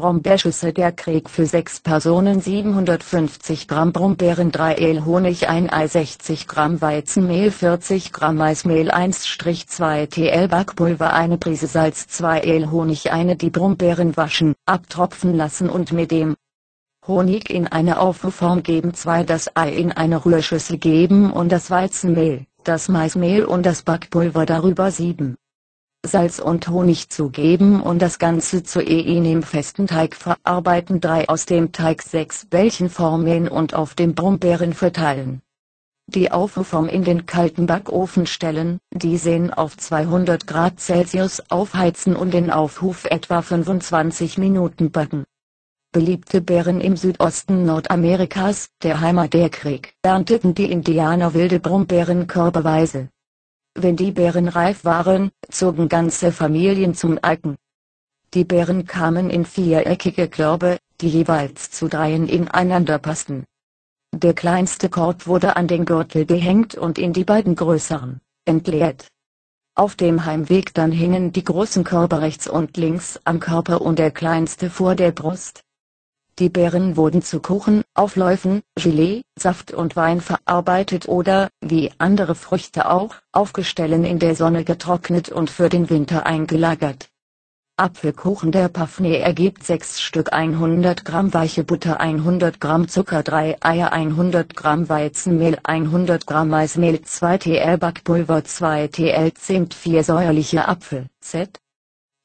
Brombeerschüssel der Krieg für 6 Personen 750 Gramm Brombeeren 3 El Honig 1 Ei 60 Gramm Weizenmehl 40 Gramm Maismehl 1-2 TL Backpulver eine Prise Salz 2 El Honig eine Die Brombeeren waschen, abtropfen lassen und mit dem Honig in eine Aufwurfform geben 2 Das Ei in eine Rührschüssel geben und das Weizenmehl, das Maismehl und das Backpulver darüber 7. Salz und Honig zugeben und das Ganze zu in im festen Teig verarbeiten 3 aus dem Teig 6 Bällchen formen und auf dem Brombeeren verteilen. Die Aufwurfform in den kalten Backofen stellen, diesen auf 200 Grad Celsius aufheizen und den Aufruf etwa 25 Minuten backen. Beliebte Beeren im Südosten Nordamerikas, der Heimat der Krieg, ernteten die Indianer wilde Brombeeren körperweise. Wenn die Beeren reif waren, zogen ganze Familien zum Alken. Die Beeren kamen in viereckige Körbe, die jeweils zu dreien ineinander passten. Der kleinste Korb wurde an den Gürtel gehängt und in die beiden größeren, entleert. Auf dem Heimweg dann hingen die großen Körbe rechts und links am Körper und der kleinste vor der Brust. Die Beeren wurden zu Kuchen, Aufläufen, Gelee, Saft und Wein verarbeitet oder, wie andere Früchte auch, aufgestellen in der Sonne getrocknet und für den Winter eingelagert. Apfelkuchen der Paffney ergibt 6 Stück 100 Gramm weiche Butter 100 Gramm Zucker 3 Eier 100 Gramm Weizenmehl 100 Gramm Maismehl 2 TL Backpulver 2 TL Zimt 4 säuerliche Apfel, Z,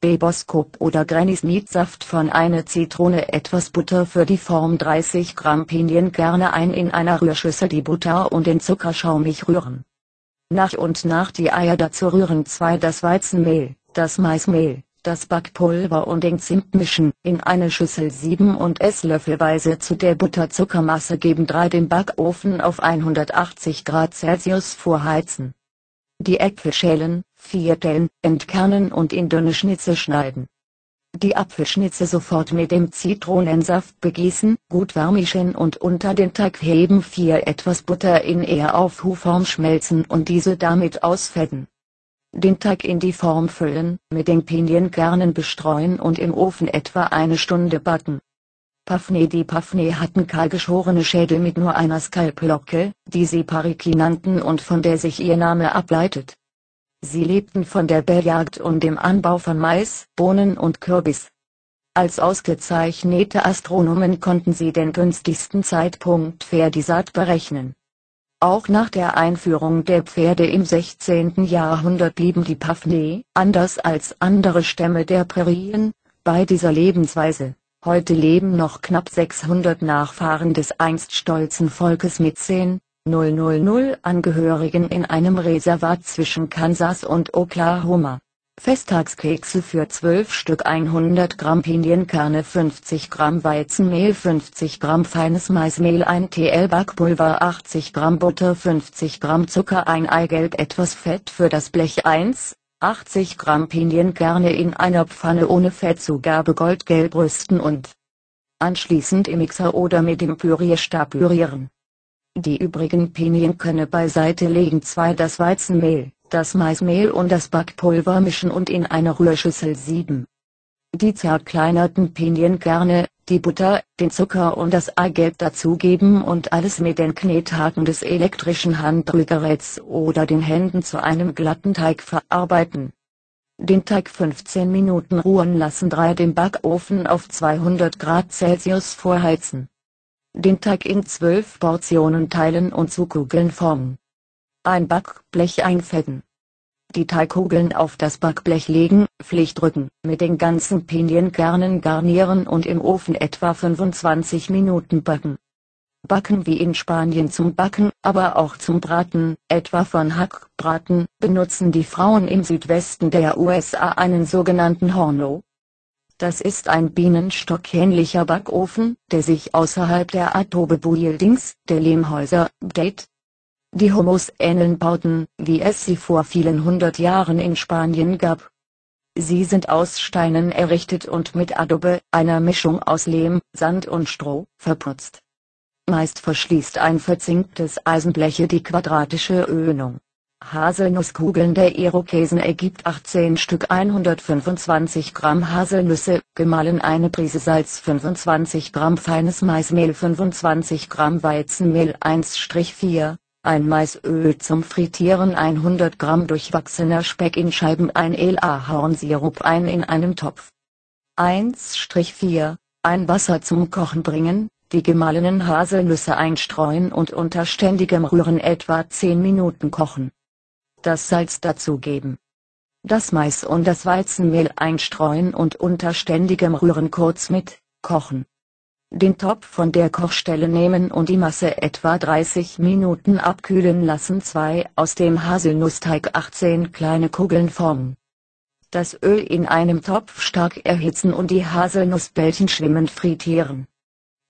Beboskop oder Granny Smith Saft von einer Zitrone etwas Butter für die Form 30 Gramm Pinienkerne ein in einer Rührschüssel die Butter und den Zucker schaumig rühren. Nach und nach die Eier dazu rühren 2 das Weizenmehl, das Maismehl, das Backpulver und den Zimt mischen, in eine Schüssel 7 und Esslöffelweise zu der Butterzuckermasse geben 3 den Backofen auf 180 Grad Celsius vorheizen. Die Äpfel schälen, vierteln, entkernen und in dünne Schnitze schneiden. Die Apfelschnitze sofort mit dem Zitronensaft begießen, gut vermischen und unter den Teig heben 4 etwas Butter in eher auf Huform schmelzen und diese damit ausfetten. Den Teig in die Form füllen, mit den Pinienkernen bestreuen und im Ofen etwa eine Stunde backen. Paffney Die Paffney hatten kahlgeschorene Schädel mit nur einer Skalplocke, die sie Pariki nannten und von der sich ihr Name ableitet. Sie lebten von der Belljagd und dem Anbau von Mais, Bohnen und Kürbis. Als ausgezeichnete Astronomen konnten sie den günstigsten Zeitpunkt für die Saat berechnen. Auch nach der Einführung der Pferde im 16. Jahrhundert blieben die Paffney, anders als andere Stämme der Prärien, bei dieser Lebensweise. Heute leben noch knapp 600 Nachfahren des einst stolzen Volkes mit 10, 000 Angehörigen in einem Reservat zwischen Kansas und Oklahoma. Festtagskekse für 12 Stück 100 Gramm Pinienkerne 50 Gramm Weizenmehl 50 Gramm feines Maismehl 1 TL Backpulver 80 Gramm Butter 50 Gramm Zucker ein Eigelb etwas Fett für das Blech 1, 80 Gramm Pinienkerne in einer Pfanne ohne Fettzugabe goldgelb rüsten und anschließend im Mixer oder mit dem Pürierstab pürieren. Die übrigen Pinienkerne beiseite legen 2 das Weizenmehl, das Maismehl und das Backpulver mischen und in eine Rührschüssel sieben. Die zerkleinerten Pinienkerne, die Butter, den Zucker und das Eigelb dazugeben und alles mit den Knethaken des elektrischen Handrührgeräts oder den Händen zu einem glatten Teig verarbeiten. Den Teig 15 Minuten ruhen lassen 3 den Backofen auf 200 Grad Celsius vorheizen. Den Teig in 12 Portionen teilen und zu Kugeln formen. Ein Backblech einfetten. Die Teigkugeln auf das Backblech legen, Pflicht drücken, mit den ganzen Pinienkernen garnieren und im Ofen etwa 25 Minuten backen. Backen wie in Spanien zum Backen, aber auch zum Braten, etwa von Hackbraten, benutzen die Frauen im Südwesten der USA einen sogenannten Horno, das ist ein bienenstockähnlicher Backofen, der sich außerhalb der Adobe Buildings, der Lehmhäuser, Date. Die Homos ähneln Bauten, wie es sie vor vielen hundert Jahren in Spanien gab. Sie sind aus Steinen errichtet und mit Adobe, einer Mischung aus Lehm, Sand und Stroh, verputzt. Meist verschließt ein verzinktes Eisenbleche die quadratische Öhnung. Haselnusskugeln der Irokesen ergibt 18 Stück 125 Gramm Haselnüsse, gemahlen eine Prise Salz 25 Gramm feines Maismehl 25 Gramm Weizenmehl 1-4, ein Maisöl zum Frittieren 100 Gramm durchwachsener Speck in Scheiben ein El Ahornsirup ein in einem Topf. 1-4, ein Wasser zum Kochen bringen, die gemahlenen Haselnüsse einstreuen und unter ständigem Rühren etwa 10 Minuten kochen das Salz dazugeben. Das Mais und das Weizenmehl einstreuen und unter ständigem Rühren kurz mit, kochen. Den Topf von der Kochstelle nehmen und die Masse etwa 30 Minuten abkühlen lassen. 2 Aus dem Haselnussteig 18 kleine Kugeln formen. Das Öl in einem Topf stark erhitzen und die Haselnussbällchen schwimmend frittieren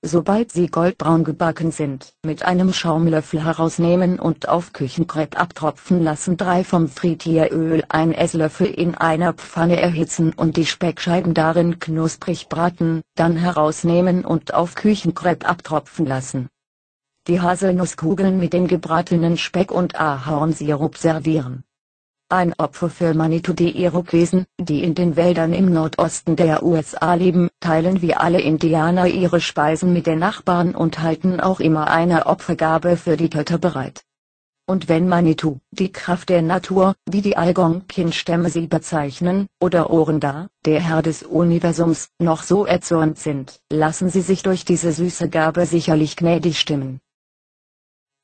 sobald sie goldbraun gebacken sind, mit einem Schaumlöffel herausnehmen und auf Küchenkrepp abtropfen lassen. 3 vom Frittieröl ein Esslöffel in einer Pfanne erhitzen und die Speckscheiben darin knusprig braten, dann herausnehmen und auf Küchenkrepp abtropfen lassen. Die Haselnusskugeln mit dem gebratenen Speck und Ahornsirup servieren ein Opfer für Manitou die Irokesen, die in den Wäldern im Nordosten der USA leben, teilen wie alle Indianer ihre Speisen mit den Nachbarn und halten auch immer eine Opfergabe für die Götter bereit. Und wenn Manitou, die Kraft der Natur, wie die Algonquin-Stämme sie bezeichnen, oder Orenda, der Herr des Universums, noch so erzürnt sind, lassen sie sich durch diese süße Gabe sicherlich gnädig stimmen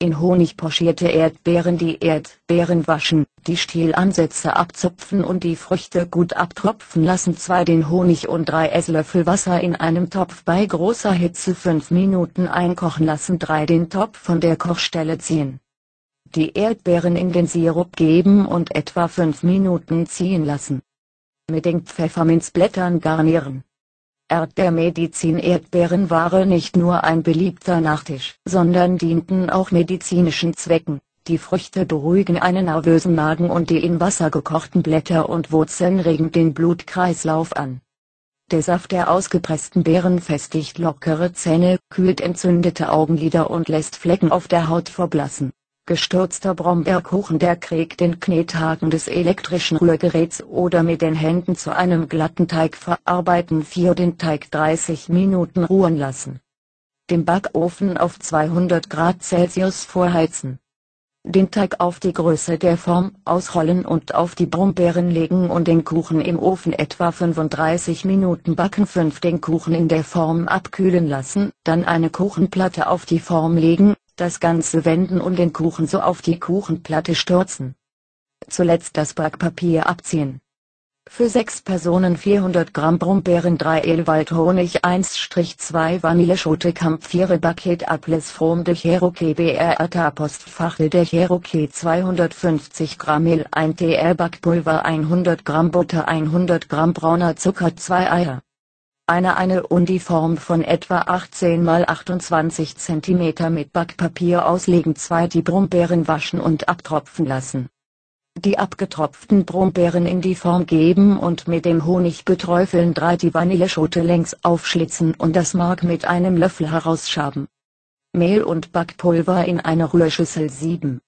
in Honig pochierte Erdbeeren die Erdbeeren waschen, die Stielansätze abzupfen und die Früchte gut abtropfen lassen 2 den Honig und 3 Esslöffel Wasser in einem Topf bei großer Hitze 5 Minuten einkochen lassen 3 den Topf von der Kochstelle ziehen. Die Erdbeeren in den Sirup geben und etwa 5 Minuten ziehen lassen. Mit den Pfefferminzblättern garnieren. Erdbeermedizin Erdbeeren waren nicht nur ein beliebter Nachtisch, sondern dienten auch medizinischen Zwecken. Die Früchte beruhigen einen nervösen Magen und die in Wasser gekochten Blätter und Wurzeln regen den Blutkreislauf an. Der Saft der ausgepressten Beeren festigt lockere Zähne, kühlt entzündete Augenlider und lässt Flecken auf der Haut verblassen. Gestürzter Brombeerkuchen der kriegt den Knethaken des elektrischen Rührgeräts oder mit den Händen zu einem glatten Teig verarbeiten 4 den Teig 30 Minuten ruhen lassen. Den Backofen auf 200 Grad Celsius vorheizen. Den Teig auf die Größe der Form ausrollen und auf die Brombeeren legen und den Kuchen im Ofen etwa 35 Minuten backen 5 den Kuchen in der Form abkühlen lassen, dann eine Kuchenplatte auf die Form legen, das Ganze wenden und den Kuchen so auf die Kuchenplatte stürzen. Zuletzt das Backpapier abziehen. Für 6 Personen 400 Gramm Brombeeren 3 Elwald-Honig 1-2 Vanilleschote Kampfire Paket Apples From de Cherokee BR Postfachel der Cherokee 250 Gramm Mehl 1 TR Backpulver 100 Gramm Butter 100 Gramm brauner Zucker 2 Eier eine eine Uniform von etwa 18 x 28 cm mit Backpapier auslegen 2 die Brombeeren waschen und abtropfen lassen. Die abgetropften Brombeeren in die Form geben und mit dem Honig beträufeln 3 die Vanilleschote längs aufschlitzen und das Mark mit einem Löffel herausschaben. Mehl und Backpulver in eine Rührschüssel 7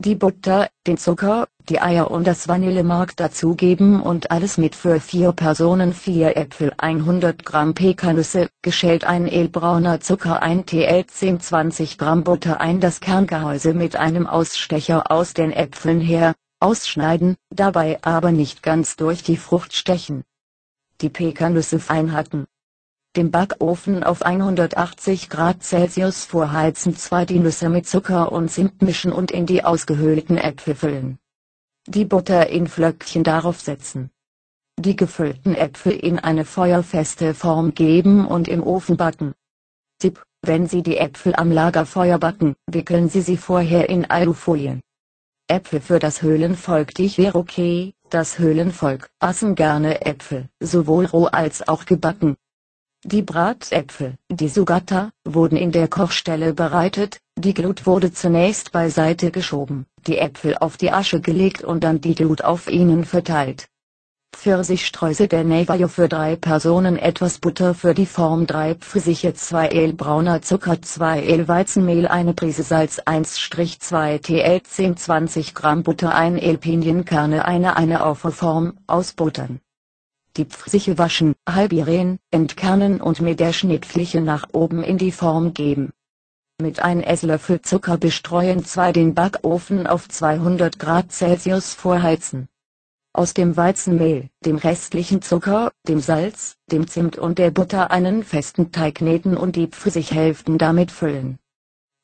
die Butter, den Zucker, die Eier und das Vanillemark dazugeben und alles mit für vier Personen 4 Äpfel 100 Gramm Pekannüsse, geschält ein Elbrauner Zucker 1 TL 10 20 Gramm Butter ein das Kerngehäuse mit einem Ausstecher aus den Äpfeln her, ausschneiden, dabei aber nicht ganz durch die Frucht stechen. Die Pekannüsse fein hacken, dem Backofen auf 180 Grad Celsius vorheizen. 2 die Nüsse mit Zucker und Zimt mischen und in die ausgehöhlten Äpfel füllen. Die Butter in Flöckchen darauf setzen. Die gefüllten Äpfel in eine feuerfeste Form geben und im Ofen backen. Tipp, wenn Sie die Äpfel am Lagerfeuer backen, wickeln Sie sie vorher in Alufolie. Äpfel für das Höhlenvolk Die Cherokee, das Höhlenvolk, aßen gerne Äpfel, sowohl roh als auch gebacken. Die Bratäpfel, die Sugata, wurden in der Kochstelle bereitet, die Glut wurde zunächst beiseite geschoben, die Äpfel auf die Asche gelegt und dann die Glut auf ihnen verteilt. Pfirsichstreusel der Nevajo für drei Personen etwas Butter für die Form 3 Pfirsiche 2 El brauner Zucker 2 El Weizenmehl eine Prise Salz 1-2 TL 10 20 Gramm Butter 1 El Pinienkerne eine eine Aufform, ausbuttern. Die Pfirsiche waschen, halbieren, entkernen und mit der Schnittfläche nach oben in die Form geben. Mit 1 Esslöffel Zucker bestreuen 2 den Backofen auf 200 Grad Celsius vorheizen. Aus dem Weizenmehl, dem restlichen Zucker, dem Salz, dem Zimt und der Butter einen festen Teig kneten und die Pfirsichhälften damit füllen.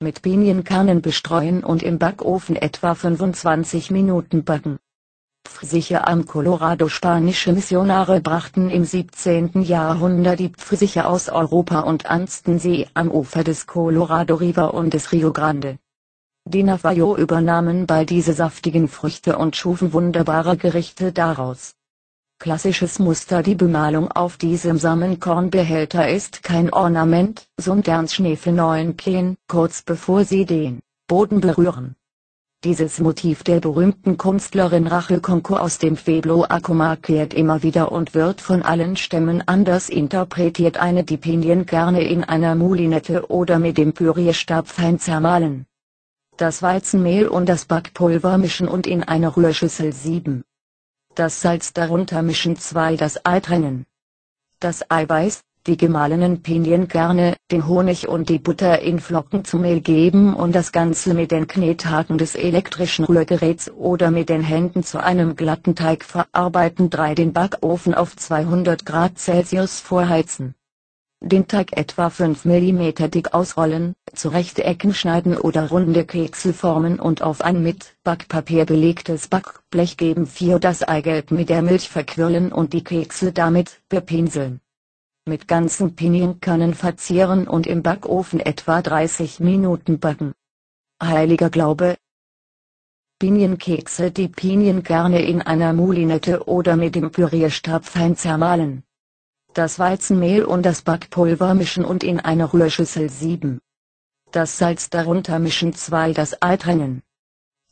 Mit Pinienkernen bestreuen und im Backofen etwa 25 Minuten backen. Pfirsiche am Colorado Spanische Missionare brachten im 17. Jahrhundert die Pfirsiche aus Europa und anzten sie am Ufer des Colorado River und des Rio Grande. Die Navajo übernahmen bald diese saftigen Früchte und schufen wunderbare Gerichte daraus. Klassisches Muster Die Bemalung auf diesem Samenkornbehälter ist kein Ornament, sondern Schneefel neun Kehen, kurz bevor sie den Boden berühren. Dieses Motiv der berühmten Künstlerin Rachel Konko aus dem Pueblo Acoma kehrt immer wieder und wird von allen Stämmen anders interpretiert eine die Pinienkerne in einer Moulinette oder mit dem Pürierstab fein zermahlen das Weizenmehl und das Backpulver mischen und in eine Rührschüssel sieben. Das Salz darunter mischen 2 das Ei trennen. Das Eiweiß, die gemahlenen Pinienkerne, den Honig und die Butter in Flocken zu Mehl geben und das Ganze mit den Knethaken des elektrischen Rührgeräts oder mit den Händen zu einem glatten Teig verarbeiten 3 den Backofen auf 200 Grad Celsius vorheizen den Teig etwa 5 mm dick ausrollen, zu Ecken schneiden oder runde Kekse formen und auf ein mit Backpapier belegtes Backblech geben 4 das Eigelb mit der Milch verquirlen und die Kekse damit bepinseln. Mit ganzen Pinienkernen verzieren und im Backofen etwa 30 Minuten backen. Heiliger Glaube, Pinienkekse Die Pinienkerne in einer Moulinette oder mit dem Pürierstab fein zermahlen das Weizenmehl und das Backpulver mischen und in eine Rührschüssel sieben. Das Salz darunter mischen 2 das Ei trennen.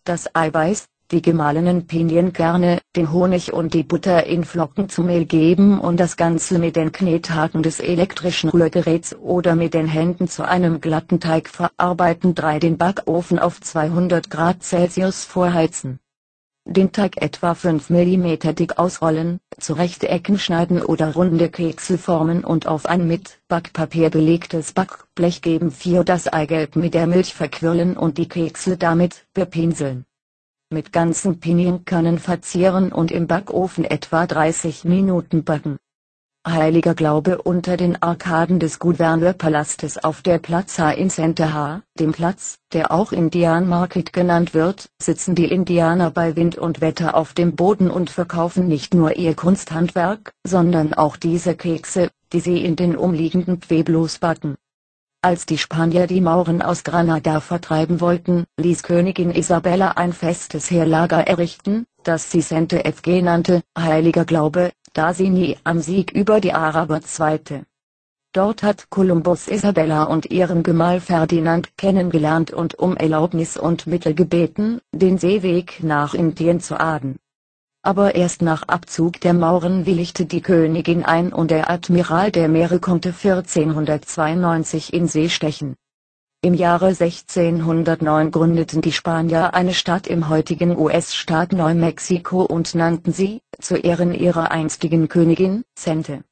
Das Eiweiß, die gemahlenen Pinienkerne, den Honig und die Butter in Flocken zu Mehl geben und das Ganze mit den Knethaken des elektrischen Rührgeräts oder mit den Händen zu einem glatten Teig verarbeiten 3 den Backofen auf 200 Grad Celsius vorheizen den Teig etwa 5 mm dick ausrollen, zu Ecken schneiden oder runde Kekse formen und auf ein mit Backpapier belegtes Backblech geben 4 das Eigelb mit der Milch verquirlen und die Kekse damit bepinseln. Mit ganzen Pinienkernen verzieren und im Backofen etwa 30 Minuten backen Heiliger Glaube unter den Arkaden des Gouverneur-Palastes auf der Plaza in Santa dem Platz, der auch Indian Market genannt wird, sitzen die Indianer bei Wind und Wetter auf dem Boden und verkaufen nicht nur ihr Kunsthandwerk, sondern auch diese Kekse, die sie in den umliegenden Pueblos backen. Als die Spanier die Mauren aus Granada vertreiben wollten, ließ Königin Isabella ein festes Heerlager errichten, das sie Sente FG nannte, Heiliger Glaube, da sie nie am Sieg über die Araber zweite. Dort hat Kolumbus Isabella und ihren Gemahl Ferdinand kennengelernt und um Erlaubnis und Mittel gebeten, den Seeweg nach Indien zu aden. Aber erst nach Abzug der Mauren willigte die Königin ein und der Admiral der Meere konnte 1492 in See stechen. Im Jahre 1609 gründeten die Spanier eine Stadt im heutigen US-Staat Neumexiko und nannten sie, zu Ehren ihrer einstigen Königin, Sente